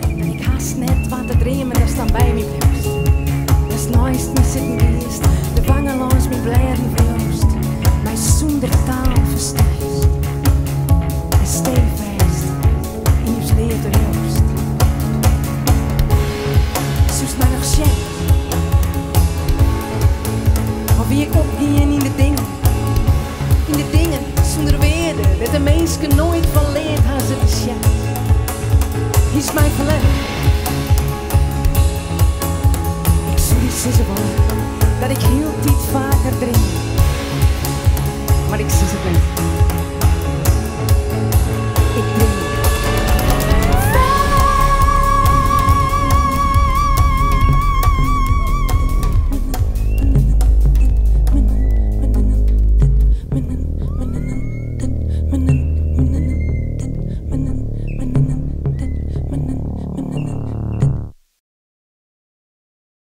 Dat ik haast net wat te dromen, dat staan bij me blijft. Dat is me zitten geweest, de wangen langs mijn blijven verloost. Mij zonder taal versticht. En steenvijst in leer de roost. Zoals mij nog zegt. Of wie ik opgingen in de. Dat de mensen nooit van leert haar ze beschet. Is mijn verleden. Ik niet zeggen worden dat ik heel tijd vaker drink. Maar ik zie het niet.